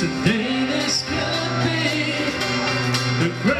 Today, this could be the greatest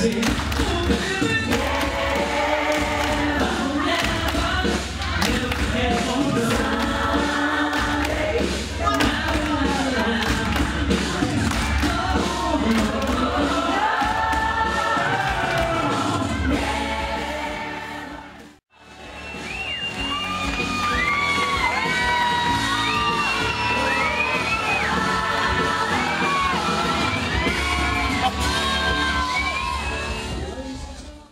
sim.